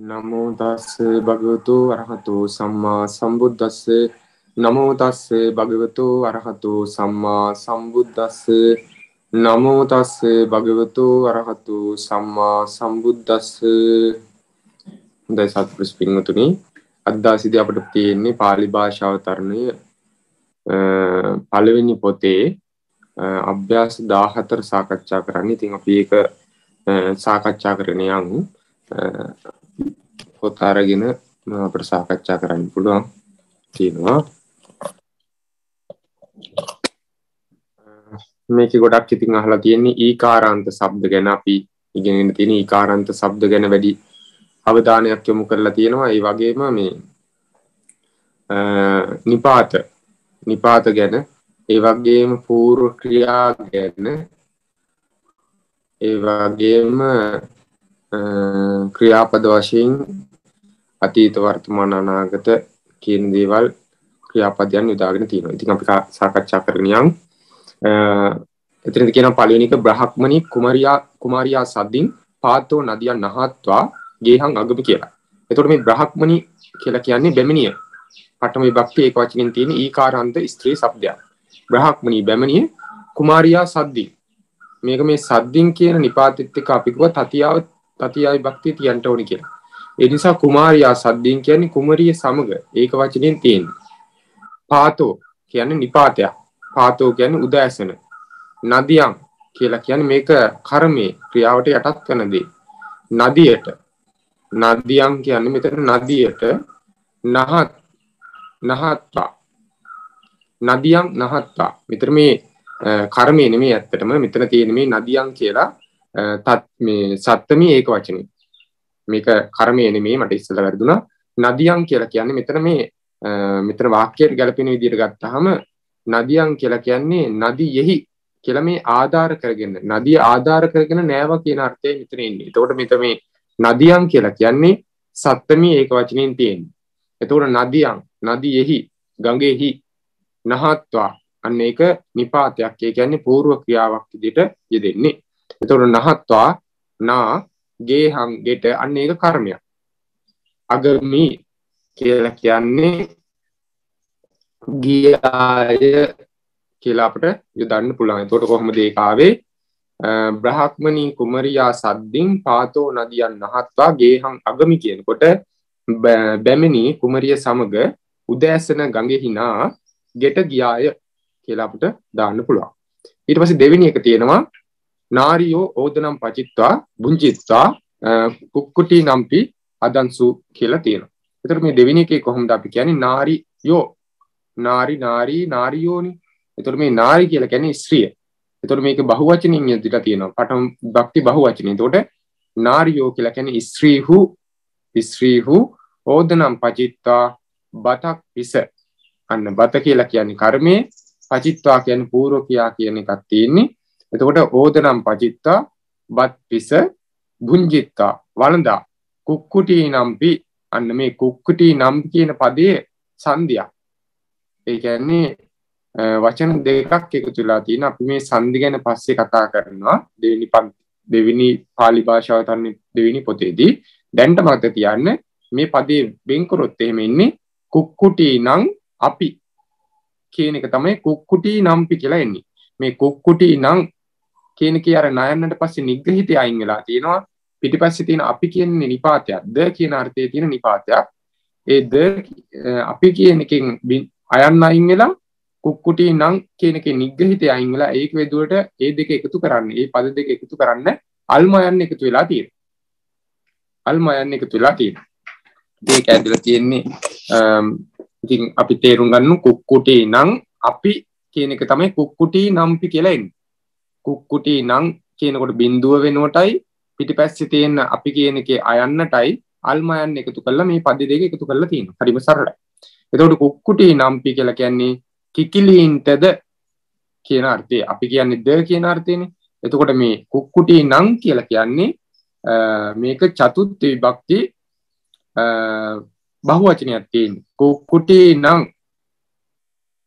නමෝ තස්ස භගවතු අරහතු සම්මා සම්බුද්දස්ස නමෝ තස්ස භගවතු අරහතු සම්මා සම්බුද්දස්ස නමෝ තස්ස භගවතු අරහතු සම්මා සම්බුද්දස්ස හොඳයි සත්පුරුෂ පින්වතුනි අද දවසේදී අපිට තියෙන්නේ pāli භාෂාව තරණය පළවෙනි පොතේ අභ්‍යාස 14 සාකච්ඡා කරන්න. ඉතින් අපි ඒක සාකච්ඡා කරගෙන යමු. පොත් අරගෙන අපිට සාකච්ඡා කරන්න පුළුවන්. තියෙනවා. මේක ගොඩක් ඉතින් අහලා තියෙන්නේ ඊකාරාන්ත ශබ්ද ගැන. අපි ඉගෙනගෙන තියෙන ඊකාරාන්ත ශබ්ද ගැන වැඩි අවධානයක් යොමු කරලා තියෙනවා. ඒ වගේම මේ නිපාත. නිපාත ගැන. ඒ වගේම පූර්ව ක්‍රියා ගැන. ඒ වගේම ක්‍රියාපද වශයෙන් අතීත වර්තමාන අනාගත කියන දේවල් ක්‍රියාපදයන් යොදාගෙන තියෙනවා. ඉතින් අපි සාකච්ඡා කරගෙන යමු. එතනදී කියනවා පළවෙනි එක බ්‍රහ්මණී කුමාරියා කුමාරියා සද්දින් පාතෝ නදියන් නහත්වා ගේහං අගම කියලා. එතකොට මේ බ්‍රහ්මණී කියලා කියන්නේ බැමිණිය. පඨම විභක්තිය ඒක වචනෙන් තියෙන ඊකාරාන්ත ස්ත්‍රී શબ્දයක්. බ්‍රහ්මණී බැමිණිය කුමාරියා සද්දින්. මේක මේ සද්දින් කියන නිපාතෙත් එක්ක අපි කිව්වා තතියාව තතියයි භක්තිය තියන්න ඕනි කියලා. ඒ නිසා කුමාරියා සද්දින් කියන්නේ කුමරිය සමග ඒක වචනෙන් තියෙන්නේ. පාතෝ කියන්නේ නිපාතයක්. පාතෝ කියන්නේ උදෑසන. නදියම් කියලා කියන්නේ මේක කර්මයේ ක්‍රියාවට යටත් කරන දේ. නදියට නදියම් කියන්නේ මෙතන නදියට නහත් නහත්තා නදියම් නහත්තා මෙතන මේ කර්මය නෙමෙයි ඇත්තටම මෙතන තියෙන මේ නදියම් කියලා තත් මේ සත්තමී ඒක වචනේ මේක කර්මය නෙමෙයි මට ඉස්සෙල්ලා වැරදුනා නදියම් කියලා කියන්නේ මෙතන මේ මෙතන වාක්‍යයට ගැලපෙන විදිහට ගත්තාම නදියම් කියලා කියන්නේ නදියෙහි කියලා මේ ආධාර කරගෙන නදිය ආධාර කරගෙන නෑව කියන අර්ථය මෙතන ඉන්නේ. එතකොට මෙතන මේ නදියම් කියලා කියන්නේ සත්තමී ඒක වචනෙන් තියෙන්නේ. එතකොට නදියම් නදියෙහි ගඟෙහි නහත්වා අන්න ඒක නිපාතයක්. ඒ කියන්නේ పూర్ව ක්‍රියාවක් විදිහට යෙදෙන්නේ. එතකොට නහත්වා නා ගේහං ගෙට අන්න ඒක කර්මයක්. අගමි කියලා කියන්නේ ගියාය කියලා අපිට යොදන්න පුළුවන්. එතකොට කොහොමද ඒක ආවේ? බ්‍රහ්මණී කුමරියා සද්දින් පාතෝ නදියන් නහත්වා ගේහං අගමි කියනකොට බැමිණි කුමරිය සමග උදෑසන ගඟෙහි නා ගෙට ගියාය කියලා අපිට දාන්න පුළුවන්. ඊට පස්සේ දෙවෙනි එක තියෙනවා නාරියෝ ඕදනම් පචිත්වා බුංචිත්වා කුක්කුටි නම්පි අදන්සු කියලා තියෙනවා. එතකොට මේ දෙවෙනි එකේ කොහොමද අපි කියන්නේ නාරියෝ නාරි නාරි නාරියෝනි. එතකොට මේ නාරි කියලා කියන්නේ ස්ත්‍රිය. එතකොට මේක බහුවචනින් යදිලා තියෙනවා. පඨම භක්ති බහුවචනින්. එතකොට නාරියෝ කියලා කියන්නේ ස්ත්‍රීහු ස්ත්‍රීහු ඕදනම් පචිත්වා බතක් පිස. අන්න බත කියලා කියන්නේ කර්මයේ පචිත්වා කියන්නේ පූර්ව ක්‍රියා කියන එකක් තියෙන්නේ. එතකොට ඕදනම් පචිත්තා බත් පිස බුංජිත්තා වළඳා. කුක්කුටි නම්පි අන්න මේ කුක්කුටි නම් කියන පදයේ සංදියක්. ඒ කියන්නේ වචන දෙකක් එකතු වෙලා තියෙන අපි මේ සංදි ගැන පස්සේ කතා කරනවා. දෙවෙනි දෙවෙනි පාලි භාෂාව තන්නේ දෙවෙනි පොතේදී. දැන්ට මතක තියන්න මේ පදේ වෙන් කරොත් එහෙම ඉන්නේ කුක්කුටි නම් අපි. කියන එක තමයි කුක්කුටි නම්පි කියලා එන්නේ. මේ කුක්කුටි නම් කියන කී අර නයන්නට පස්සේ නිග්‍රහිතය අයින් වෙලා තියෙනවා. පිටිපස්සේ තියෙන අපි කියන්නේ නිපාතයක්. ද කියන අර්ථයේ තියෙන නිපාතයක්. ඒ ද අපි කියන එකෙන් අයන්න අයින් වෙලා කුක්කුටි නම් කියන එකේ නිග්‍රහිතය අයින් වෙලා ඒක වෙදුවට ඒ දෙක එකතු කරන්න ඒ පද දෙක එකතු කරන්න අල්ම යන්න එකතු වෙලා තියෙනවා. අල්ම යන්න එකතු වෙලා තියෙනවා. ඒක ඇදලා තියෙන්නේ ඉතින් අපි තේරුම් ගන්න කුක්කුටි නම් අපි කියන එක තමයි කුක්කුටි නම්පි කියලා එන්නේ. කුක්කුටි නම් කියනකොට බින්දුව වෙනුවටයි පිටිපස්සේ තියෙන අපි කියන එකේ අයන්නටයි අල්ම යන්න එකතු කළා මේ පද දෙක එකතු කරලා තියෙනවා. හරිම සරලයි. එතකොට කුක්කුටි නම්පි කියලා කියන්නේ කිකිලීන්ටද කියන අර්ථය. අපි කියන්නේ ද කියන අර්ථයනේ. එතකොට මේ කුක්කුටි නම් කියලා කියන්නේ මේක චතුත් විභක්ති බහුවචනයක් තියෙන්නේ. කුක්කුටි නම්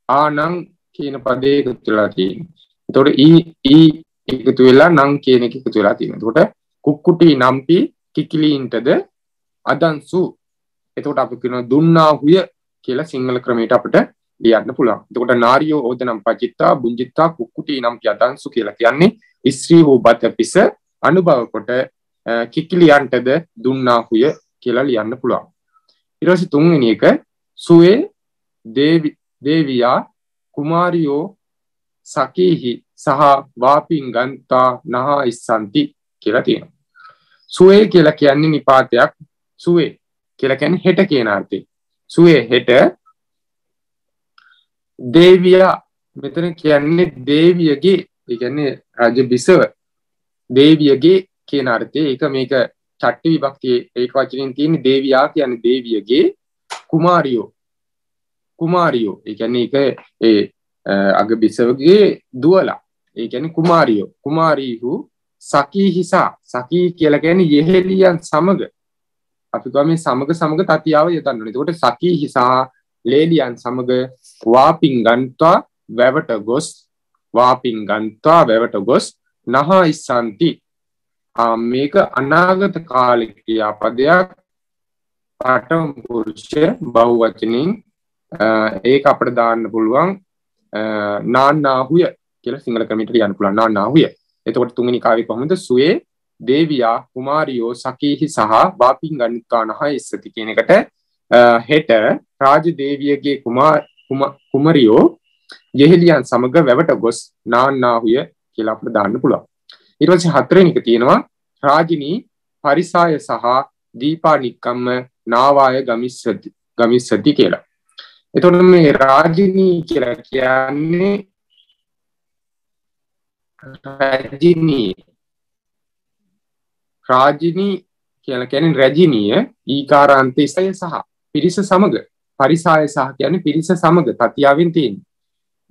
ආනං කියන පදේ එකතු වෙලා තියෙන්නේ. එතකොට ඊ ඊ එකතු වෙලා නම් කියන එක එකතු වෙලා තියෙනවා. එතකොට කුක්කුටි නම්පි කිකිලීන්ටද අදන්සු එතකොට අපි කියනවා දුන්නාහුය කියලා සිංහල ක්‍රමයට අපිට ලියන්න පුළුවන්. එතකොට නාරියෝ ඕදනම් පචිත්තා බුංජිත්තා කුක්කුටි නම් යදන්සු කියලා කියන්නේ ස්ත්‍රී වූ බත පිස අනුභව කොට කිකිලියන්ටද දුන්නාහුය කියලා ලියන්න පුළුවන්. ඊට පස්සේ තුන්වෙනි එක සුවේ දේවි දේවියා කුමාරියෝ සකීහි සහ වාපින් ගන්තා නහා ඉස්සන්ති කියලා තියෙනවා. සුවේ කියලා කියන්නේ නිපාතයක් සුවේ කියලා කියන්නේ හෙට කියන අර්ථය. සුවේ හෙට දේවියා මෙතන කියන්නේ දේවියගේ ඒ කියන්නේ රජ බිසව දේවියගේ කියන අර්ථය ඒක මේක චට්ටි විභක්තියේ ඒක වචනෙන් තියෙන දේවියා කියන්නේ දේවියගේ කුමාරියෝ කුමාරියෝ ඒ කියන්නේ ඒක ඒ අග බිසවගේ දුවලා. ඒ කියන්නේ කුමාරියෝ. කුමාරීහු සකී හිසා. සකී කියලා කියන්නේ යෙහෙලියන් සමග. අපි ගම මේ සමග සමග තතියාව යොදන්න ඕනේ. එතකොට සකී හිසා ලේලියන් සමග වාපින් ගන්තා වැවට ගොස් වාපින් ගන්තා වැවට ගොස් නහා ඉස්සන්ති. මේක අනාගත කාලික ක්‍රියාපදයක්. පටම පුරුෂ බහුවචනින් ඒක අපට දාන්න පුළුවන්. නාන්නාහුය කියලා සිංහල ක්‍රමයට ලියන්න පුළුවන් නාන්නාහුය. එතකොට තුන්වෙනි කාව්‍ය කොහොමද? සුවේ දේවියා කුමාරියෝ සකීහි සහ වාපින් ගන්නිකානහ ඉස්සති කියන එකට හෙට රාජ දේවියගේ කුමා කුමරියෝ යෙහෙලියන් සමග වැවට ගොස් නාන්නාහුය කියලා අපිට දාන්න පුළුවන්. ඊට පස්සේ හතරවෙනි එක තියෙනවා රාජිනී පරිසාය සහ දීපා නික්කම්ම නාවාය ගමිස්සති ගමිස්සති කියලා. එතකොට මේ රාජිනී කියලා කියන්නේ රජිනී. රාජිනී කියලා කියන්නේ රජිනිය ඊකාරාන්තය සය සහ පිරිස සමග. පරිසාය සහ කියන්නේ පිරිස සමග තතියාවෙන් තියෙන්නේ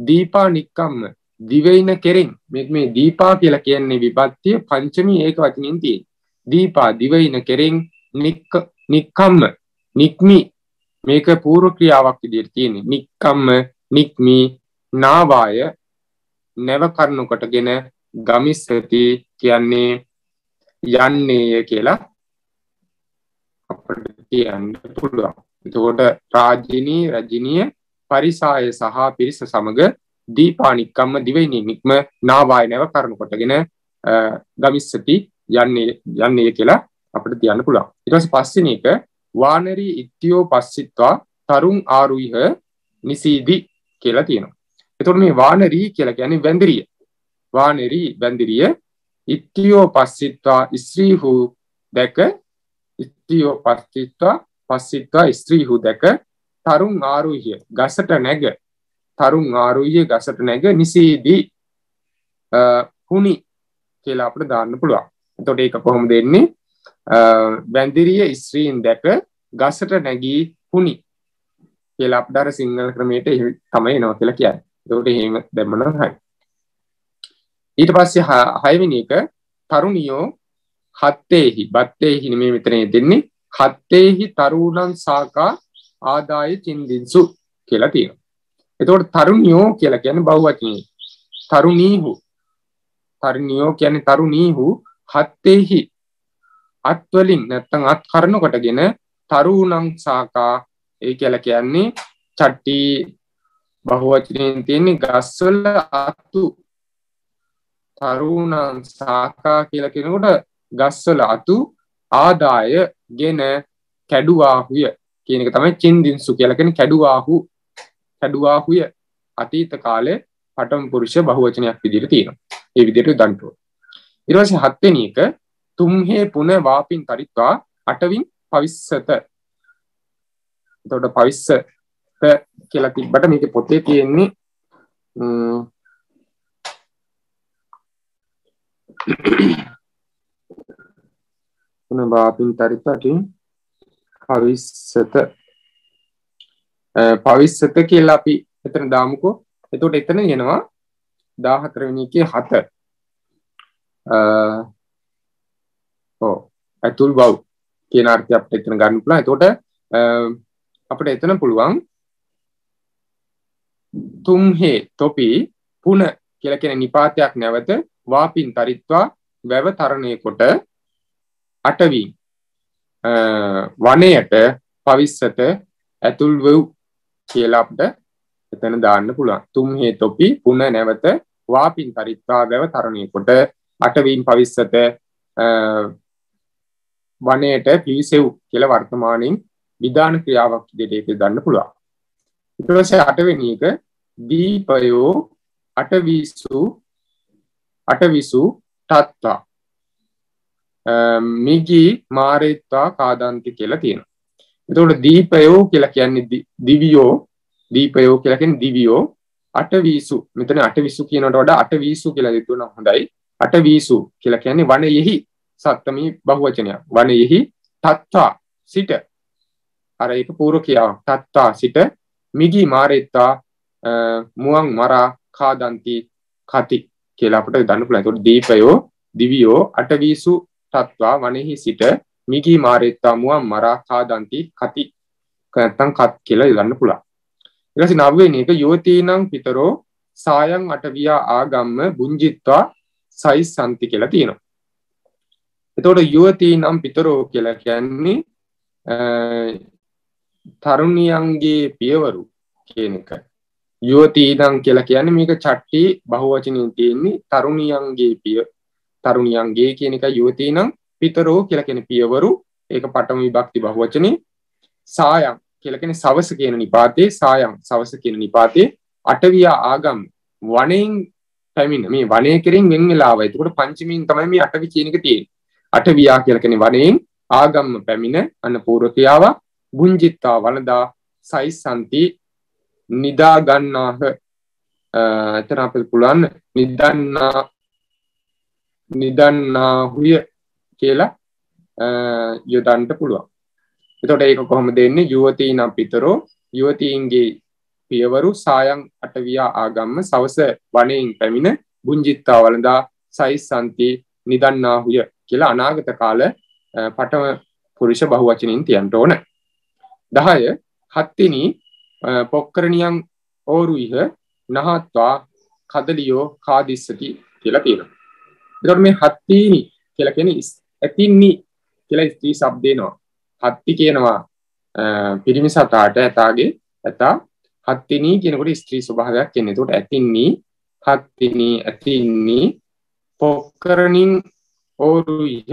දීපා නික්කම්ම දිවයින කෙරෙන්. මේ මේ දීපා කියලා කියන්නේ විභක්තිය පංචමී ඒක වචනින් තියෙන්නේ දීපා දිවයින කෙරෙන් නික්ක නික්කම්ම නික්මි. මේක පූර්ව ක්‍රියාවක් විදිහට තියෙන්නේ නික්කම්ම නික්මි නාවාය නැව කරනු කොටගෙන ගමිස්සති කියන්නේ යන්නේය කියලා අපට කියන්න පුළුවන්. එතකොට රාජිනී රජිනිය පරිසාය සහ පිරිස සමග දීපානික්කම්ම දිවෙනි නික්ම නාවාය නැව කරනු කොටගෙන ගමිස්සති යන්නේ යන්නේ කියලා අපිට තියන්න පුළුවන්. ඊට පස්සේ පස්වෙනි එක වානරී ඉත්තියෝ පස්සිත්වා තරුන් ආරුයිහ නිසීදි කියලා තියෙනවා. එතකොට මේ වානරී කියලා කියන්නේ වැඳිරිය. වානරී වැඳිරිය ඉත්තියෝ පස්සිත්වා ස්ත්‍රීහු දැක ඉත්තියෝ පස්සිත්වා පස්සිත්වා ස්ත්‍රීහු දැක තරුන් ආරුයිය ගසට නැග තරුන් ආරුයිය ගසට නැග නිසීදී හුනි කියලා අපිට දාන්න පුළුවන්. එතකොට ඒක කොහොමද එන්නේ? වැඳිරිය ස්ත්‍රීන් දැක ගසට නැගී හුනි කියලා අපිට අර සිංහල ක්‍රමයට තමයි එනවා කියලා කියන්නේ. එතකොට එහෙම දැම්මනම් හරි. ඊට පස්සේ හයවෙනි එක තරුණියෝ හත්තේහි බත්තේහි නෙමෙයි මෙතන දෙන්නේ හත්තේහි තරුණං සාකා ආදාය චින්දින්සු කියලා තියෙනවා. එතකොට තරුණියෝ කියලා කියන්නේ බහුවචනේ. තරුණීහු තරුණියෝ කියන්නේ තරුණීහු හත්තේහි අත්වලින් නැත්තම් අත් කරන කොටගෙන තරුණං සාකා. ඒ කියලා කියන්නේ චට්ටි බහුවචනයෙන් තියෙන්නේ ගස්වල අතු. තරුණං සාකා කියලා කෙනෙකුට ගස්වල අතු ආදාය ගෙන කැඩුවාහුය. කියන එක තමයි චින්දින්සු කියලා කියන කැඩුවාහු. කැඩුවාහුය. අතීත කාලේ පටම පුරුෂ බහුවචනයක් විදිහට තියෙනවා. ඒ විදිහට දන්ටෝ. ඊට පස්සේ හත්වෙනි එක තුම්හේ පුන වාපින් තරිත්වා අටවින් පවිස්සත. එතකොට පවිස්සත කියලා තිබ්බට මේක පොතේ තියෙන්නේ පුන වාපින් තරිත්වාටින් පවිස්සත. පවිස්සත කියලා අපි එතන දාමුකෝ. එතකොට එතන එනවා 14 වෙනි එකේ 7 ඔව් ඇතුල් බව් කියන අර්ථය අපිට එතන ගන්න පුළුවන්. එතකොට අපිට එතන පුළුවන් තුම්හේ තොපි පුන කියලා කියන නිපාතයක් නැවත වාපින් තරිත්වා වැව තරණය කොට අටවීම වනයට පවිස්සත ඇතුල් වූ කියලා අපිට එතන දාන්න පුළුවන්. තුම් හේතොපි පුන නැවත වාපින් තරිත්වා වැව තරණය කොට අටවීන් පවිස්සත වනයට පිවිසෙව් කියලා වර්තමානින් විධාන ක්‍රියාවක් විදිහට ඒක ගන්න පුළුවන්. ඊට පස්සේ අටවෙනි එක දීපයෝ අටවිසු අටවිසු තත්තා මිගී මාරේත්වා කාදන්ති කියලා තියෙනවා. එතකොට දීපයෝ කියලා කියන්නේ දිවියෝ දීපයෝ කියලා කියන්නේ දිවියෝ අටවිසු මෙතන අටවිසු කියනට වඩා අටවිසු කියලා දෙතුන හොඳයි. අටවිසු කියලා කියන්නේ වනයෙහි සත්තමී බහුවචනයක්. වනයෙහි තත්තා සිට අර ඒක පූර්වකියාවක්. තත්තා සිට මිගී මාරේත්වා මුවන් මරා කාදන්ති කති කියලා අපට ගන්න පුළුවන්. ඒතකොට දීපයෝ දිවියෝ අටවිසු තත්වා වනෙහි සිට මිගී මාරෙත්තා මුවන් මරා කාදන්ති කති නැත්තම් කත් කියලා ගන්න පුළුවන්. ඊට පස්සේ නවවෙනි එක යුවතීනං පිතරෝ සායන් අටවියා ආගම්ම බුංජිත්වා සයිස් සම්ති කියලා තියෙනවා. එතකොට යුවතීනම් පිතරෝ කියලා කියන්නේ තරුණියන්ගේ පියවරු කියන එක. යුවතීනම් කියලා කියන්නේ මේක චට්ටි බහුවචනින් තියෙන්නේ තරුණියන්ගේ පිය තරුණියන්ගේ කියන එක යුවතීනම් පිතරෝ කියලා කියන පියවරු ඒක පටම විභක්ති බහුවචනේ සායම් කියලා කියන්නේ සවස කියන නිපාතේ සායම් සවස කියන නිපාතේ අටවියා ආගම් වණෙන් පැමිණ මේ වනය කෙරෙන් වෙන් වෙලාව. එතකොට පංචමීන් තමයි මේ අටවි කියන එක තියෙන්නේ. අටවියා කියලා කියන්නේ වණෙන් ආගම්ම පැමිණ අන්න පූර්ව ක්‍රියාවක් බුංජිත්තා වනදා සයිසන්ති නිදා ගන්නාහ එතන අපිට පුළුවන් නිදන්නා නිදන්නාහුය කියලා යොදන්න පුළුවන්. එතකොට ඒක කොහොමද දෙන්නේ? යුවතීනම් පිතරෝ යුවතීන්ගේ පියවරු සායන් අටවියා ආගම්ම සවස වනයෙන් පැමිණ බුංජිත්තා වළඳා සයිසන්ති නිදන්නාහුය කියලා අනාගත කාල පටම පුරුෂ බහුවචනින් තියන්න ඕන. 10 හත්තිනි පොක්කරණියන් ඕරුයිහ නහත්වා කදලියෝ කාදිස්සති කියලා තියෙනවා. එතකොට මේ හත්තිනි කියලා කියන්නේ ඇතින්නි කියලා ස්ත්‍රී શબ્දේනවා. හත්ති කියනවා පිරිමි සතාට ඇතාගේ ඇතා හත්තිනි කියනකොට ස්ත්‍රී ස්වභාවයක් කියන්නේ. එතකොට ඇතින්නි හත්තිනි ඇතින්නි පොක්කරණින් ඕරුයිහ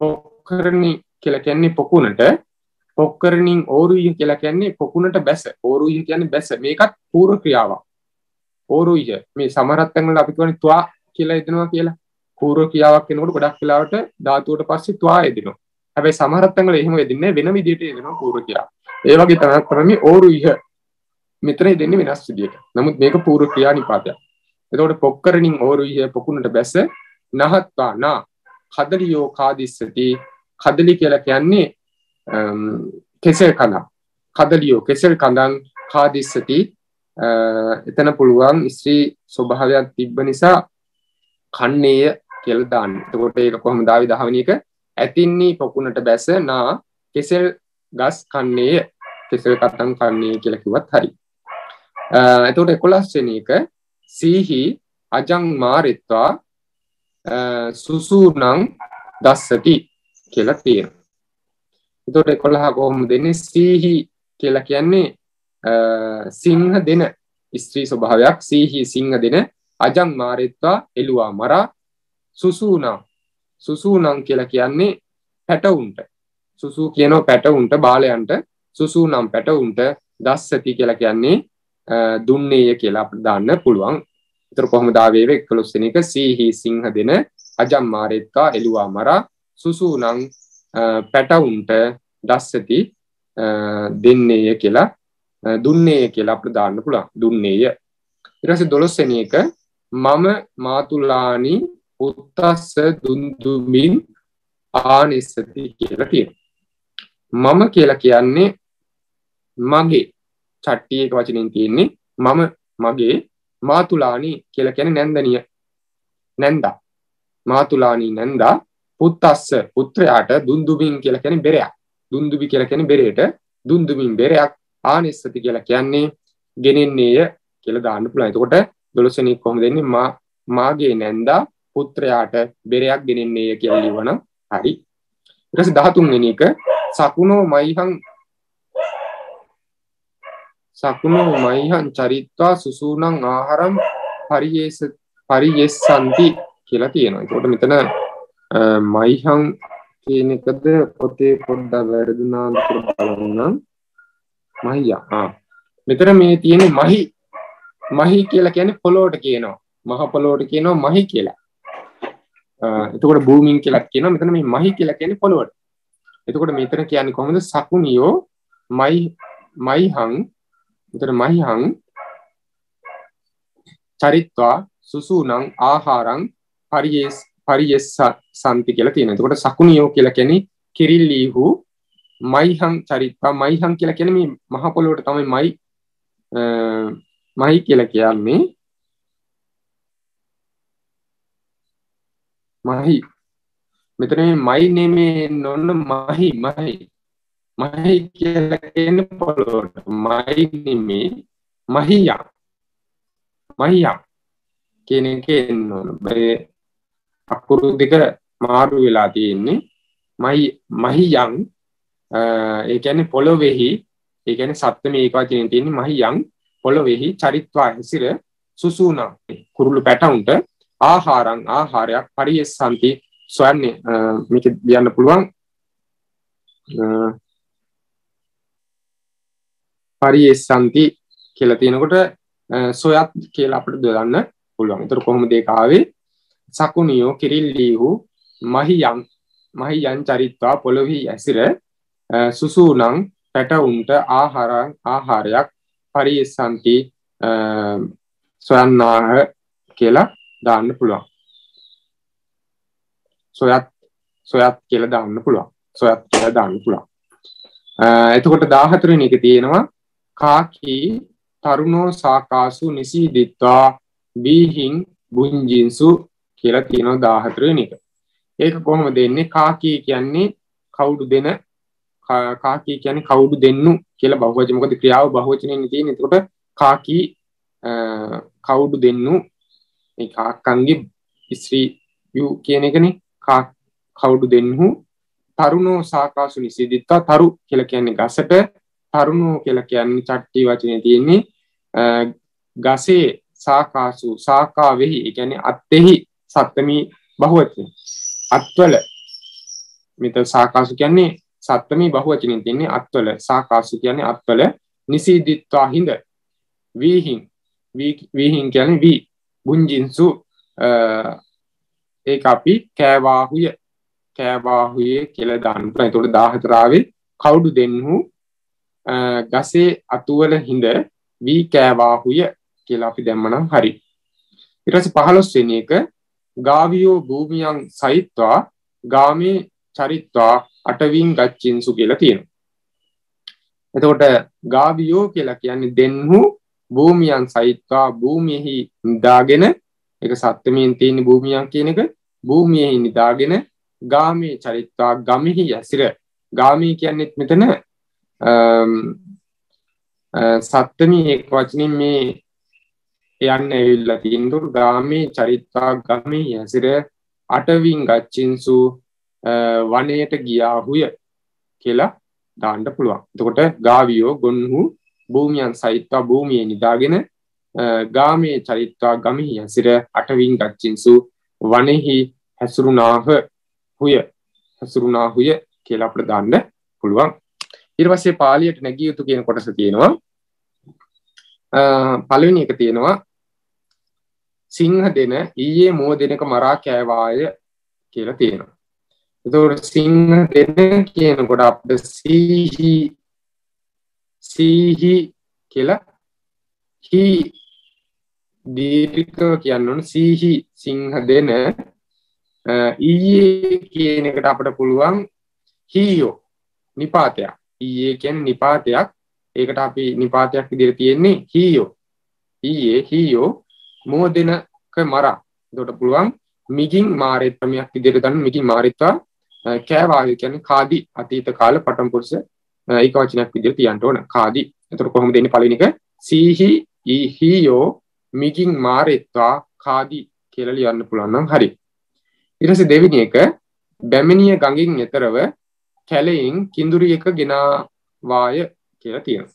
පොක්කරණි කියලා කියන්නේ පොකුණට. පොක්කරණින් ඕරුයිහ කියලා කියන්නේ පොකුණට බැස. ඕරුයිහ කියන්නේ බැස. මේකත් පූර්ව ක්‍රියාවක්. ඕරුයිහ මේ සමහරත් තැන්වල අපි කියන්නේ ත්වා කියලා එදෙනවා කියලා. පූර්ව ක්‍රියාවක් වෙනකොට ගොඩක් වෙලාවට ධාතුවට පස්සේ ත්වා එදෙනවා හැබැයි සමහරත් තැන්වල එහෙම වෙදින්නේ වෙන විදිහට එදෙනවා පූර්ව ක්‍රියාව. ඒ වගේ තමයි තමයි ඕරුයිහ මෙතන දෙන්නේ වෙනස් විදිහට. නමුත් මේක පූර්ව ක්‍රියා නිපාතයක් එතකොට පොක්කරණින් ඕරුයිහ පොකුණට බැස නහත්වා නා කදලියෝ කාදිස්සති කදලි කියලා කියන්නේ කෙසෙල් කඳක් කදලියෝ කෙසෙල් කඳන් කාදිස්සති එතන පුළුවන් ස්ත්‍රී ස්වභාවයක් තිබ්බ නිසා කන්නේය කියලා දාන්න. එතකොට ඒක කොහොමද ආවේ 10 වෙනි එක? ඇතින්නී පොකුණට බැස නා කෙසෙල් ගස් කන්නේය. කෙසෙල් කතන් කන්නේ කියලා කිව්වත් හරි. එතකොට 11 වෙනි එක සීහි අජං මාරිත්වා සුසූනං දස්සති කියලා තියෙනවා. එතකොට 11 කොහොමද දෙන්නේ? සීහි කියලා කියන්නේ සිංහ දෙන ස්ත්‍රී ස්වභාවයක්. සීහි සිංහ දෙන අජං මාරිත්වා එළුවා මරා සුසූනං සුසූනං කියලා කියන්නේ පැටවුන්ට. සුසූ කියනවා පැටවුන්ට බාලයන්ට. සුසූනම් පැටවුන්ට දස්සති කියලා කියන්නේ දුන්නේය කියලා අපිට දාන්න පුළුවන්. එතකොට කොහොමද ආවේ? 11 වෙනි එක. සීහි සිංහ දෙන අජම් මාරෙත්තා එළුවා මරා සුසූනං පැටවුන්ට දස්සති දෙන්නේය කියලා දුන්නේය කියලා අපිට දාන්න පුළුවන්. දුන්නේය. ඊට පස්සේ 12 වෙනි එක මම මාතුලානි උත්තස්ස දුන්දුමින් ආනිස්සති කියලා තියෙනවා. මම කියලා කියන්නේ මගේ. චට්ටි එක වචනෙන් තියෙන්නේ මම මගේ මාතුලානි කියලා කියන්නේ නැන්දනිය. නැන්දා. මාතුලානි නැන්දා. පුත්තස්ස පුත්‍රයාට දුන්දුමින් කියලා කියන්නේ බෙරයක්. දුන්දුබි කියලා කියන්නේ බෙරේට. දුන්දුමින් බෙරයක් ආනිස්සති කියලා කියන්නේ ගෙනෙන්නේය කියලා දාන්න පුළුවන්. එතකොට 12 වෙනි කොහොමද දෙන්නේ මා මාගේ නැන්දා පුත්‍රයාට බෙරයක් ගෙනෙන්නේය කියලා ලිවනම් හරි. ඊට පස්සේ 13 වෙනි එක සකුණෝ මයිහං සකුණෝ මයිහං චරිත්වා සුසූනං ආහාරම් පරියේස පරියෙස්සන්ති කියලා තියෙනවා. ඒකට මෙතන මයිහං කියන එකද පොතේ පොඩ්ඩක් වැරදුනා කියලා බලන්න. මහියා. ආ. මෙතන මේ තියෙන මහි මහි කියලා කියන්නේ පොළොවට කියනවා. මහ පොළොවට කියනවා මහි කියලා. එතකොට භූමින් කියලා කියනවා. මෙතන මේ මහි කියලා කියන්නේ පොළොවට. එතකොට මෙතන කියන්නේ කොහොමද සකුනියෝ මයි මයිහං මෙතන මයිහං චරිත්වා සුසූනං ආහාරං පරියස් පරියස්ස සම්ති කියලා තියෙනවා. එතකොට සකුනියෝ කියලා කියන්නේ කිරිල්ලීහු මයිහං චරිත්වා මයිහං කියලා කියන්නේ මේ මහ පොළොවට තමයි මයි මයි කියලා කියන්නේ. මහි. මෙතන මයි නෙමේ නොන්න මහි මහි. මහි කියලා කියන්නේ පොළොවට. මයි නෙමේ මහියා මහියා කියන එකේ එන්න ඕන. මේ අකුරු දෙක මාරු වෙලා තියෙන්නේ. මහි මහියන් ඒ කියන්නේ පොළොවේහි ඒ කියන්නේ සත්ත්වමේ ඒකවචනේ තියෙන්නේ මහියන් පොළොවේහි චරිත්වා හැසිර සුසුනම් කුරුළු පැටවුන්ට ආහාරං ආහාරයක් පරියස්සන්ති සොයන්නේ. මේක ලියන්න පුළුවන්. පරියස්සන්ති කියලා තියෙනකොට සොයත් කියලා අපිට දොලන්න පුළුවන්. ඒතර කොහොමද ඒක ආවේ? සකුනියෝ කිරිල්ලීහු මහියන් මහියන් චරිත්වා පොළොවි ඇසිර සුසූනං පැටවුන්ට ආහාරං ආහාරයක් පරියස්සන්ති සොයන්නාහ කියලා දාන්න පුළුවන්. සොයත් සොයත් කියලා දාන්න පුළුවන්. සොයත් කියලා දාන්න පුළුවන්. එතකොට 14 වෙනි එක තියෙනවා කාකී තරුණෝ සාකාසු නිසීදිත්වා බීහින් බුංජින්සු කියලා තියෙනවා 14 වෙනි එක. ඒක කොහොමද දෙන්නේ? කාකී කියන්නේ කවුඩු දෙන කාකී කියන්නේ කවුඩු දෙන්නු කියලා බහුවචන මොකද ක්‍රියාව බහුවචනෙන් තියෙන්නේ. එතකොට කාකී කවුඩු දෙන්නු මේ කාක්කන්ගේ ස්ත්‍රී යු කියන එකනේ කා කවුඩු දෙන්නු තරුණෝ සාකාසු නිසිදිත්තා තරු කියලා කියන්නේ ගසට තරුණෝ කියලා කියන්නේ චට්ටි වචනේ තියෙන්නේ ගසේ සාකාසු සාකාවෙහි ඒ කියන්නේ අත්ෙහි සත්තමී බහුවචන අත්වල මෙතන සාකාසු කියන්නේ සත්තමී බහුවචනෙන් තියෙන්නේ අත්වල. සාකාසු කියන්නේ අත්වල නිසිදිත්වා හිඳ. වීහින් වීහින් කියන්නේ වී. බුංජින්සු ඒක අපි කෑවාහුය. කෑවාහුයේ කියලා දාන්න පුළුවන්. ඒතකොට 14 ආවේ කවුඩු දෙන්නු ගසේ අතුවල හිඳ වී කෑවාහුය කියලා අපි දැම්මනම් හරි. ඊට පස්සේ 15 වෙනි එක ගාවියෝ භූමියන් සහිත්වා ගාමේ චරිත්වා අටවින් ගච්චින්සු කියලා තියෙනවා. එතකොට ගාවියෝ කියලා කියන්නේ දෙන්නු භූමියන් සහිත්වා භූමියෙහි නිදාගෙන එක සත්‍යමයෙන් තියෙන භූමියන් කියන එක භූමියෙහි නිදාගෙන ගාමී චරිත්වා ගමෙහි ඇසිර ගාමී කියන්නෙත් මෙතන සත්‍යමී එක් වචනින් මේ යන්න ඇවිල්ලා තියෙනතුරු ගාමී චරිත්වා ගමෙහි ඇසිර අටවින් ගච්චින්සු වනයට ගියාහුය කියලා දාන්න පුළුවන්. එතකොට ගාවියෝ ගොන්හු භූමියන් සහිත්වා භූමියේ නිදාගෙන ගාමේ චරිත්වා ගමිහි හැසිර අටවින් ගච්චින්සු වනෙහි හැසුරුනාහ හුය හැසුරුනා හුය කියලා අපිට දාන්න පුළුවන් ඊට පස්සේ පාලියට නැගිය යුතු කියන කොටස තියෙනවා. පළවෙනි එක තියෙනවා. සිංහ දෙන ඊයේ මුව දෙනක මරා කෑවාය කියලා තියෙනවා. එතකොට සිංහ දෙන කියනකොට අපිට සීහි සීහි කියලා හි දීර්ඝව කියන්න ඕන. සීහි සිංහ දෙන ඊයේ කියන එකට අපිට පුළුවන් හීයෝ නිපාතයක්. ඊයේ කියන්නේ නිපාතයක් ඒකට අපි නිපාතයක් විදිහට තියෙන්නේ හීයෝ ඊයේ හීයෝ මෝදෙනක මරා එතකොට පුළුවන් මිගින් මාරිත්‍රමයක් විදිහට ගන්න මිගින් මාරිත්වා කෑවායු කියන්නේ කාදි අතීත කාල පටන් පුරුෂ ඒක වචනයක් විදිහට තියන්න ඕන කාදි. එතකොට කොහොමද එන්නේ පළවෙනි එක? සීහි ඊහියෝ මිගින් මාරෙත්වා කාදි කියලා ලියන්න පුළුවන් නම් හරි. ඊට පස්සේ දෙවෙනි එක බැමිණිය ගඟින් එතරව කැලයෙන් කිඳුරියක ගෙනාවාය කියලා තියෙනවා.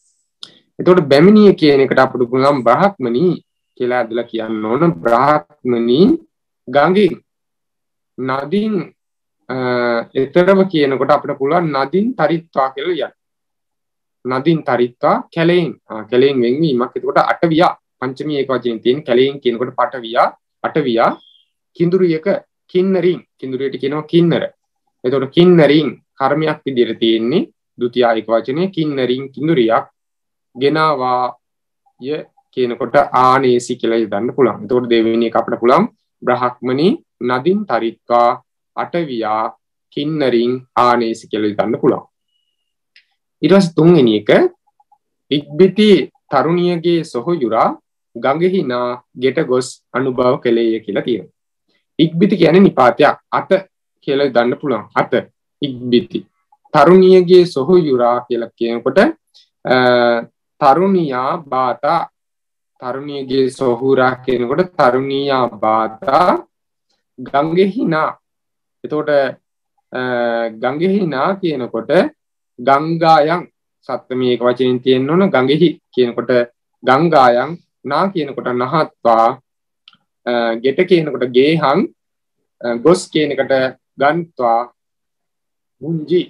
එතකොට බැමිණිය කියන එකට අපිට පුළුවන් බ්‍රහ්මණී කියලා ඇදලා කියන්න ඕන බ්‍රහ්මණී ගඟින් නදින් එතරම කියනකොට අපිට පුළුවන් නදින් තරිත්වා කියලා යන්න. නදින් තරිත්වා කැලයෙන් කැලයෙන් වෙන්වීමක්. එතකොට අටවියා පංචමී ඒක වචනෙන් තියෙන කැලයෙන් කියනකොට පටවියා අටවියා කිඳුරියක කින්නරින් කිඳුරියට කියනවා කින්නර. එතකොට කින්නරින් කර්මයක් විදිහට තියෙන්නේ ဒုတိ ය ඒක වචනේ කින්නරින් කිඳුරියක් ගෙනාවාය කියනකොට ආනේසි කියලා යොදන්න පුළුවන්. එතකොට දෙවෙනි එක අපිට පුළුවන් බ්‍රහ්මනි නදින් තරිත්වා අටවියා කින්නරින් ආනේසි කියලා යොදන්න පුළුවන්. ඊට පස්සේ තුන්වෙනි එක ඉක්බිති තරුණියගේ සොහොයුරා ගඟෙහි නා ගෙට ගොස් අනුභව කළේය කියලා තියෙනවා. ඉක්බිති කියන්නේ නිපාතයක් අත කියලා යොදන්න පුළුවන්. අත ඉක්බිති තරුණියගේ සොහොයුරා කියලා කියනකොට තරුණියා බාතා. තරුණියගේ සොහුරා කියනකොට තරුණියා බාතා ගංගෙහිනා. එතකොට ගංගෙහිනා කියනකොට ගංගායන්. සත්තමී එක වචනෙන් තියෙන්න ඕන ගඟෙහි කියනකොට ගංගායන් නා කියනකොට නහත්වා ගෙට කියනකොට ගේහං ගොස් කියනකට ගන්ත්වා. මුංජි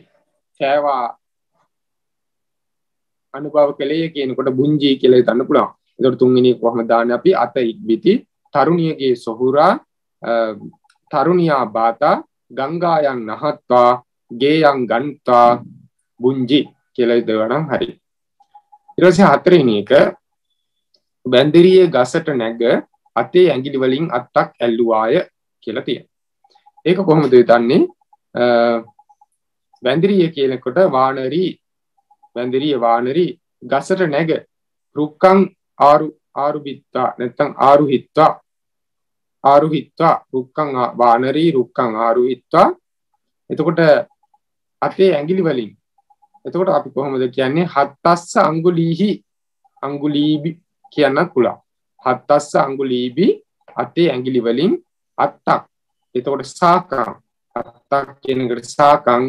කෑවා අනුභව කළේ කියනකොට බුංජී කියලා හිතන්න පුළුවන්. ඒකට තුන්වෙනි කොහොමද දාන්නේ අපි අත ඉක්බිති තරුණියගේ සොහුරා තරුණියා බාතා ගංගායන් නහත්වා ගේයන් ගන්තා බුංජි කියලා ඉදවනම් හරි. ඊට පස්සේ හතරවෙනි එක බැන්දිරියේ ගසට නැග අතේ ඇඟිලි වලින් අත්තක් ඇල්ලුවාය කියලා තියෙනවා. ඒක කොහොමද හිතන්නේ? බැන්දිරිය කියනකොට වානරී වැඳරිය වානරි ගසට නැග රුක්කං ආරු ආරුබිත්තා නැත්තං ආරුහිත්වා ආරුහිත්වා රුක්කං වානරී රුක්කං ආරුහිත්වා. එතකොට අතේ ඇඟිලි වලින් එතකොට අපි කොහොමද කියන්නේ හත්තස්ස අංගුලීහි අංගුලීබි කියන්නත් පුළුවන්. හත්තස්ස අංගුලීබි අතේ ඇඟිලි වලින් අත්තක්. එතකොට සාකං අත්තක් කියන එකට සාකං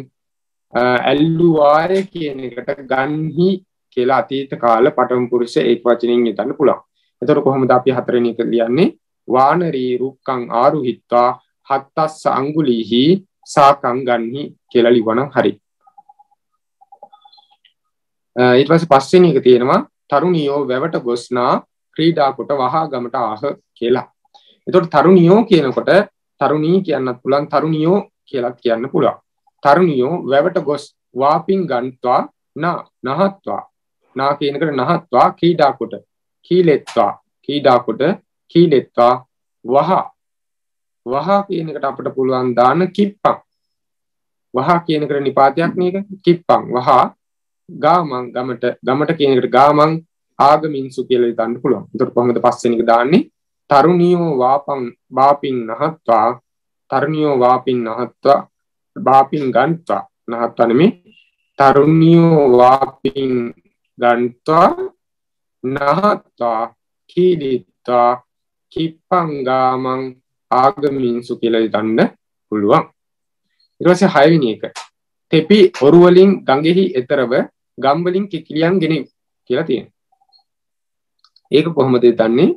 ඇල්ලුවාය කියන එකට ගන්හි කියලා අතීත කාල පටම පුරුෂ එක් වචනින් හිතන්න පුළුවන්. එතකොට කොහොමද අපි හතරවෙනි එක ලියන්නේ? වානරී රුක්කං ආරුහිත්වා හත්තස්ස අංගුලීහි සාකං ගන්හි කියලා ලිවනම් හරි. ඊට පස්සේ පස්වෙනි එක තියෙනවා තරුණියෝ වැවට ගොස්නා ක්‍රීඩා කොට වහා ගමට ආහ කියලා. එතකොට තරුණියෝ කියනකොට තරුණී කියන්නත් පුළුවන් තරුණියෝ කියලා කියන්න පුළුවන්. තරුණියෝ වැවට ගොස් වාපින් ගන්ත්වා නා නහත්වා. නා කියනකට නහත්වා කීඩාකොට කීලෙත්වා. කීඩාකොට කීලෙත්වා වහා. වහා කියනකට අපට පුළුවන් දාන්න කිප්පක් වහා කියනකට නිපාතයක් මේක කිප්පං වහා ගාමං ගමට ගමට කියනකට ගාමං ආගමින්සු කියලා හිතන්න පුළුවන්. එතකොට කොහොමද පස්වෙනි එක දාන්නේ? තරුණියෝ වාපං වාපින් නහත්වා. තරුණියෝ වාපින් නහත්වා. බාපින් ගන්තා නහත්තනමේ තරුණියෝ වාපින් ගන්තා නහත්තා කීලිත්තා කිප්පංගාමං ආගමින්සු කියලා දන්න පුළුවන්. ඉරස හයවිනි එක. තෙපි ඔරුවලින් ගඟෙහි එතරව ගම්වලින් කිකිලියන් ගෙන කියලා තියෙන ඒක කොහොමද දන්නේ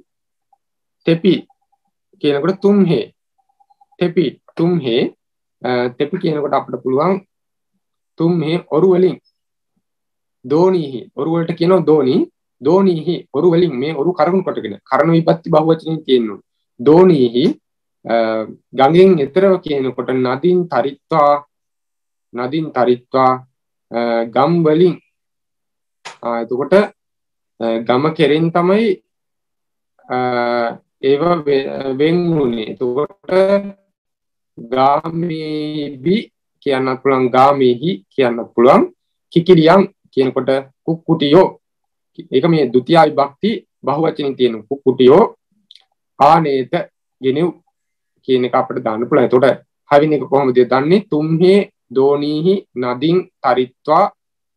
තෙපි කියනකොට තුම්හේ. තෙපි තුම්හේ තෙපි කියනකොට අපට පුළුවන් තුම් මේ ඔරු වලින් දෝනීහි. ඔරුවලට කියනවා දෝනී. දෝනීහි ඔරු වලින් මේ ඔරු කරුණු කොටගෙන. කර්ණ විපත්ති බහුවචනයෙන් තියෙනවා දෝනීහි ගඟෙන් එතරව කියනකොට නදින් තරිත්වා නදින් තරිත්වා ගම් වලින්. එතකොට ගම කෙරෙන් තමයි ඒව වෙන් වුණේ. එතකොට ගාමේබි කියන්නත් පුළුවන් ගාමේහි කියන්නත් පුළුවන් කිකිලියම් කියනකොට කුක්කුටියෝ ඒක මේ ဒုတိ ය විභක්ති බහුවචනින් තියෙන කුක්කුටියෝ ආනේත ගෙනෙව් කියන එක අපිට දාන්න පුළුවන්. එතකොට හවින එක කොහොමද දන්නේ? තුම්හේ දෝනීහි නදින් තරිත්වා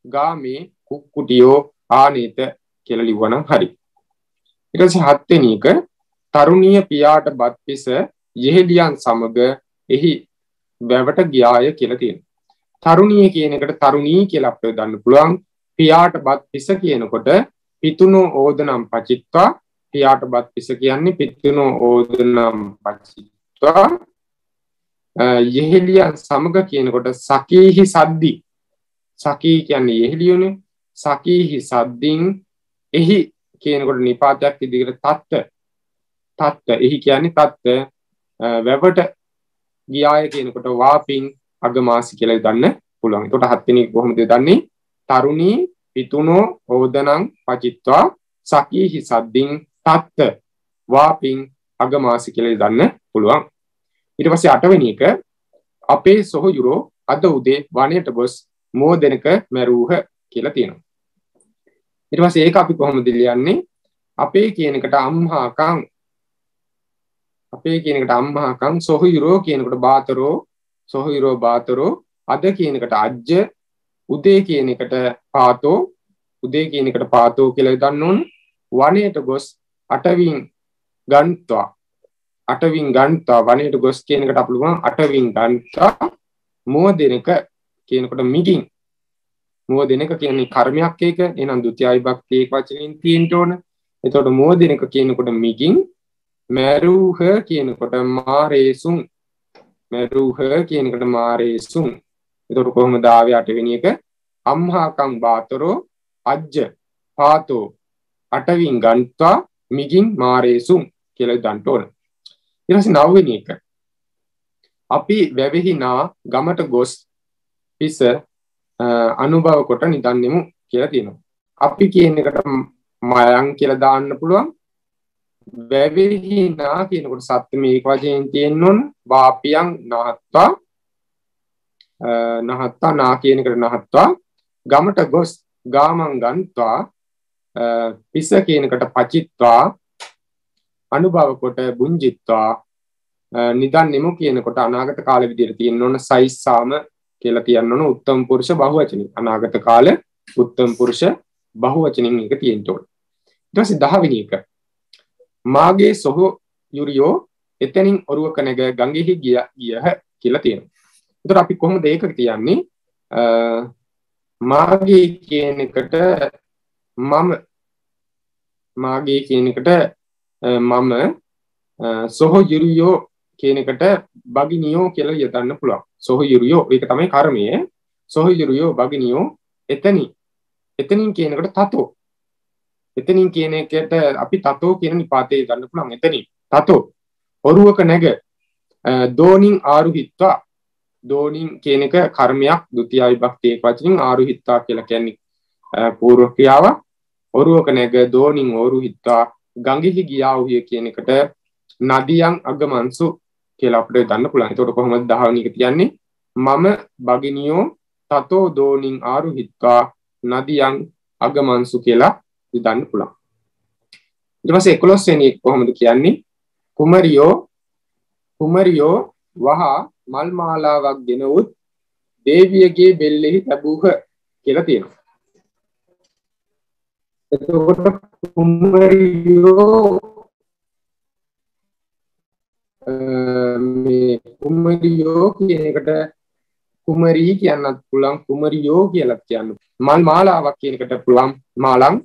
ගාමේ කුක්කුටියෝ ආනේත කියලා ලිව්වනම් හරි. ඊට පස්සේ හත්වෙනි එක තරුණිය පියාට බත් පිස යෙහෙලියන් සමග එහි වැවට ගියාය කියලා තියෙනවා. තරුණිය කියන එකට තරුණී කියලා අපිට දන්න පුළුවන්. පියාට බත් පිස කියනකොට පිතුනෝ ඕදනම් පචිත්වා. පියාට බත් පිස කියන්නේ පිතුනෝ ඕදනම් පචිත්වා. යෙහෙලියන් සමග කියනකොට සකීහි සද්දි. සකී කියන්නේ යෙහෙලියුනේ. සකීහි සද්දින් එහි කියනකොට නිපාතයක් ඉදිරියට තත්ත. තත්ත. එහි කියන්නේ තත්ත. වැවට ගියාය කියනකොට වාපින් අගමාසි කියලා දන්න පුළුවන්. එතකොට හත්වෙනි කොහොමද දන්නේ? තරුණී පිතුනෝ ඕදනං පචිත්වා සකීහි සද්දින් තත්ත වාපින් අගමාසි කියලා දන්න පුළුවන්. ඊට පස්සේ අටවෙනි එක අපේ සොහොයුරෝ අද උදේ වනයට ගොස් මෝදෙනක මැරූහ කියලා තියෙනවා. ඊට පස්සේ ඒක අපි කොහොමද ලියන්නේ? අපේ කියන එකට අම්හාකම් අපේ කියන එකට අම්මහකම් සොහොයුරෝ කියනකොට බාතරෝ සොහොයුරෝ බාතරෝ අද කියන එකට අජ්ජ උදේ කියන එකට පාතෝ උදේ කියන එකට පාතෝ කියලා දන්න ඕන. වනයට ගොස් අටවින් ගන්නවා අටවින් ගන්තා වනයට ගොස් කියන එකට අපලුවන් අටවින් ගන්තා මුව දෙනක කියනකොට මිගින්. මුව දෙනක කියන්නේ කර්මයක් ඒක. එහෙනම් ဒုတိ ය විභක්තියේ වචනින් තියෙන්න ඕන. එතකොට මුව දෙනක කියනකොට මිගින්. මැරූහ කියනකොට මාරේසුන්. මැරූහ කියනකට මාරේසුන්. එතොට කොහොම දාව අටවෙනි එක? අම්හාකං බාතරෝ අජ්ජ පාතෝ. අටවින් ගන්තා මිගින් මාරේසුම් කියල දන්ටෝන ඉරස නවවෙනි එක. අපි වැවෙහිනා ගමට ගොස් පිස අනුභව කොට නිදන්නෙමු කියලා තියෙනවා. අපි කියන එකට මයන් කියල දාන්න පුළුවන්. වැවෙහිනා කියනකොට සත්‍ය මේක වශයෙන් තියෙන්න ඕන වාපියන් නහත්වා නහත්තා නා කියනකට නහත්වා ගමට ගොස් ගාමන් ගන්නවා පිස කියනකට පචිත්වා අනුභව කොට බුංජිත්වා නිදන් නෙමු කියනකොට අනාගත කාල විදිහට තියෙන්න ඕන සයිස්සාම කියලා කියන්න ඕන උත්තම පුරුෂ බහුවචනින්. අනාගත කාල උත්තම පුරුෂ බහුවචනින් එක තියෙන්න ඕන. ඊට පස්සේ 10 වෙනි එක. මාගේ සොහු යුරියෝ එතනින් ඔරුවක නැග ගඟෙහි ගිය ගියහ කියලා තියෙනවා. එතකොට අපි කොහොමද ඒක කියන්නේ? මාගේ කියන එකට මම මාගේ කියන එකට මම සොහු යුරියෝ කියන එකට බගිනියෝ කියලා යදන්න පුළුවන්. සොහු යුරියෝ ඒක තමයි කර්මය. සොහු යුරියෝ බගිනියෝ එතනින් එතනින් කියන එකට තතෝ එතනින් කියන එකට අපි තතෝ කියන නිපාතේ ගන්න පුළුවන් එතනින්. තතෝ. ඔරුවක නැග. දෝනින් ආරුහිත්වා. දෝනින් කියන එක කර්මයක් ဒုတိ ය විභක්තියේ වචනින් ආරුහිත්වා කියලා කියන්නේ. පූර්ව ක්‍රියාව. ඔරුවක නැග දෝනින් ඕරුහිත්වා. ගඟෙහි ගියා වූ කියන එකට නදියන් අගමන්සු කියලා අපිට ගන්න පුළුවන්. එතකොට කොහොමද 10 වෙනි එක තියන්නේ? මම බගිනියෝ තතෝ දෝනින් ආරුහිත්වා නදියන් අගමන්සු කියලා යොදන්න පුළුවන්. ඊට පස්සේ 11 වෙනි කොහොමද කියන්නේ? කුමරියෝ කුමරියෝ වහ මල් මාලාවක් ගෙනවුත් දේවියගේ බෙල්ලෙහි තැබූහ කියලා තියෙනවා. එතකොට කුමරියෝ මේ කුමරියෝ කියන එකට කුමරී කියන්නත් පුළුවන් කුමරියෝ කියලා කියන්න. මල් මාලාවක් කියන එකට පුළුවන් මාලම්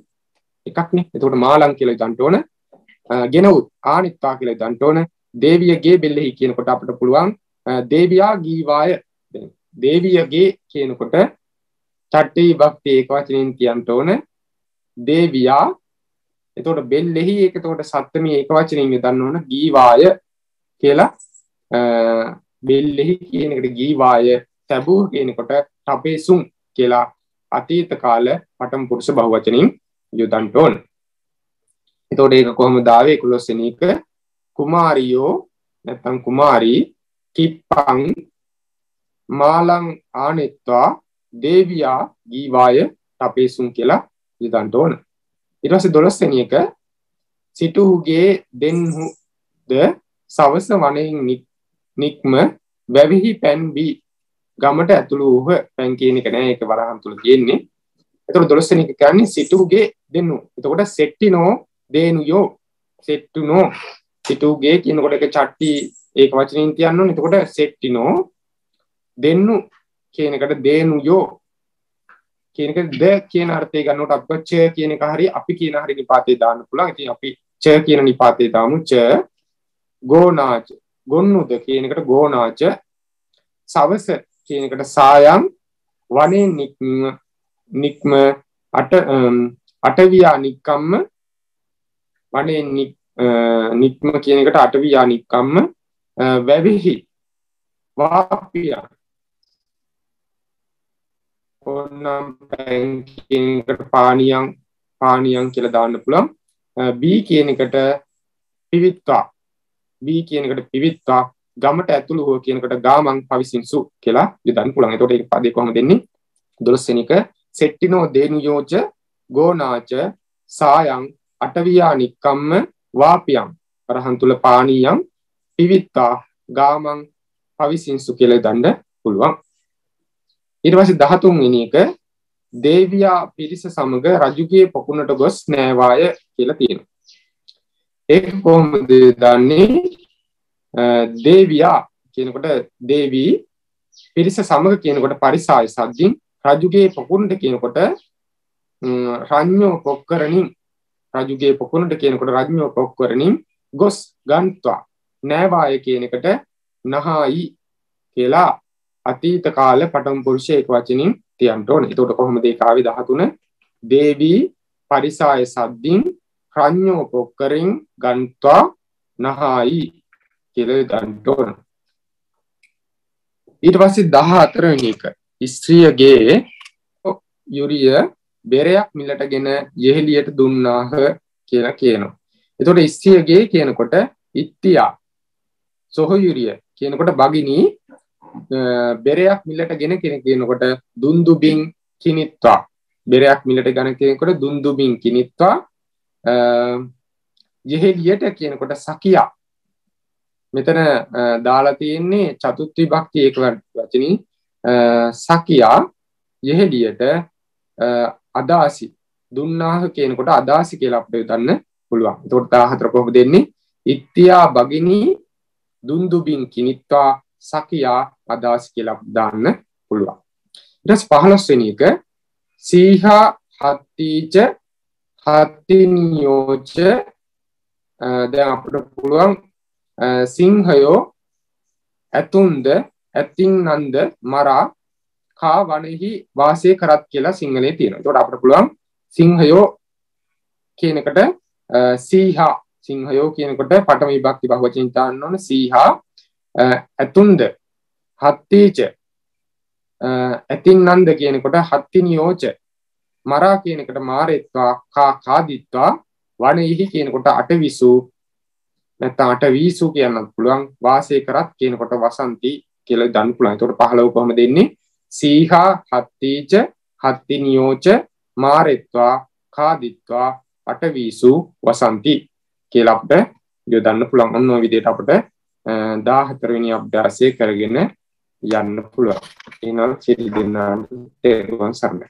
එකක්නේ එතකොට මාලං කියලා ගන්න ඕන. ගෙනවුත් ආනිත්තා කියලා ගන්න ඕන. දේවියගේ බෙල්ලෙහි කියනකොට අපිට පුළුවන් දේවියා ගීවාය. දේවියගේ කියනකොට චට්ටි භක්ති ඒක වචනෙන් කියන්න ඕන. දේවියා එතකොට බෙල්ලෙහි ඒක එතකොට සත්‍යමී ඒක වචනෙන් යොදන්න ඕන ගීවාය කියලා. බෙල්ලෙහි කියන එකට ගීවාය තැබූ කියනකොට තපේසුම් කියලා අතීත කාල පටම පුරුෂ බහුවචනින් යොදන්ට ඕන එතෝට ඒක කොහොම දාවේ කුලොස්සනක කුමාරියෝ නැත්තං කුමාරී කිප්පං මාලං ආනෙත්වා දේවයා ගීවාය ටපේසුම් කියලා යුදන්ට ඕන. ඉරස දොළස්සන එක සිටුහුගේ දෙන්හුද සවස වනයෙන් නික්ම වැවිහි පැන්බී ගමට ඇතුළු වූහ. පැන්කේනි කනෑ එක වරහන් තුළ තියෙන්නේ. එතකොට 12 වෙනි එක කියන්නේ සිටුගේ දෙන්නු. එතකොට සෙට්ටිනෝ දේනුයෝ සෙට්ටුනෝ සිටුගේ කියනකොට එක චට්ටි ඒක වචනින් කියන්න ඕනේ. එතකොට සෙට්ටිනෝ දෙන්නු කියන එකට දේනුයෝ කියන එක ද කියන අර්ථය ගන්නකොට අපිට ච කියන එක හරි අපි කියන හරි නිපාතේ දාන්න පුළුවන්. ඉතින් අපි ච කියන නිපාතේ දාමු ච ගෝනාච ගොන්නුද කියන එකට ගෝනාච සවස කියන එකට සායම් වනේ නික්ම නික්ම අට අටවියා නික්කම්ම වනේ නික්ම කියන එකට අටවියා නික්කම්ම වැවිහි වාපියා ඕනම් පැන් කියන එකට පානියන් පානියන් කියලා දාන්න පුළුවන් B කියන එකට පිවිත්වා B කියන එකට පිවිත්වා ගමට ඇතුළු හෝ කියන එකට ගාමං පවිසින්සු කියලා යොදන්න පුළුවන්. එතකොට ඒක පදේ කොහොමද දෙන්නේ? 12 වෙනි එක සෙට්ටිනෝ දේනුයෝච ගෝනාච සායං අටවියා නික්කම්ම වාපියං අරහන් තුල පානීයං පිවිත්තා ගාමං පවිසින්සු කියලා දන්න පුළුවන්. ඊට පස්සේ 13 වෙනි එක දේවියා පිරිස සමග රජුගේ පොකුණට ගොස් නෑවාය කියලා තියෙනවා. ඒක කොහොමද දන්නේ? දේවියා කියනකොට දේවී පිරිස සමග කියනකොට පරිසාය සද්දින් රජුගේ පොකුණට කියනකොට රඤ්ඤෝ පොක්කරණින් රජුගේ පොකුණට කියනකොට රජ්ඤෝ පොක්කරණින් ගොස් ගන්ත්වා නෑවාය කියන එකට නහායි කියලා අතීත කාල පටම් පුරුෂ ඒක වචනින් තියන්න ඕනේ. එතකොට කොහොමද ඒක ආවේ 13 දේවී පරිසාය සද්දින් රඤ්ඤෝ පොක්කරින් ගන්්වා නහායි කියලා ගන්න ඕන. ඊට පස්සේ 14 වෙනි එක ස්ත්‍රියගේ යුරිය බෙරයක් මිලටගෙන යෙහෙලියට දුන්නාහ කියලා කියනවා. එතකොට ස්ත්‍රියගේ කියනකොට ඉත්තියා සොහයුරිය කියනකොට බගිනී බෙරයක් මිලට ගෙන කෙන කියනකොට දුන්දුබින් කිනිත්වා. බෙරයක් මිලට ගන කෙනකොට දුන්දුබින් කිනිත්වා. යෙහෙලියට කියනකොට සකියා. මෙතන දාලා තියෙන්නේ චතුත්ති භක්ති ඒක වචනින් සකියා යෙහෙලියට අදාසි දුන්නාහ කියනකොට අදාසි කියලා අපිට යොදන්න පුළුවන්. එතකොට 14 කොහොමද දෙන්නේ? ඉත්‍යා බගිනී දුන්දුබින් කිනිත්වා සකියා අදහස් කියලා දාන්න පුළුවන්. ඊට පස්සේ 15 වෙනි එක සීහා හත්තිච හත්තිනියෝච දැන් අපිට පුළුවන් සිංහයෝ ඇතුන්ද ඇතින් නන්ද මරා කා වනෙහි වාසය කරත් කියලා සිංහලේ තියෙනවා. ඒකට අපිට පුළුවන් සිංහයෝ කියන එකට සීහා සිංහයෝ කියනකොට පඨම විභක්ති බහුවචනින් දාන්න ඕන සීහා ඇතුන්ද හත්තීච ඇතින් නන්ද කියනකොට හත්තිනියෝච මරා කියනකට මාරෙත්වා කා කාදිත්වා වනයිහි කියනකොට අටවිසු නැත්නම් අටවිසු කියන්නත් පුළුවන් වාසය කරත් කියනකොට වසන්ති කියලා දන්න පුළුවන්. ඒකට 15 කොහොමද දෙන්නේ? සීහා හත්තීච හත්තිනියෝච මාරෙත්වා කාදිත්වා අටවිසු වසන්ති කියලා අපිට යොදන්න පුළුවන්. ඔන්න ඔය විදිහට අපිට 14 වෙනි අභ්‍යාසය කරගෙන යන්න පුළුවන්. එහෙනම් සියලු දෙනාට තෙරුවන් සරණයි.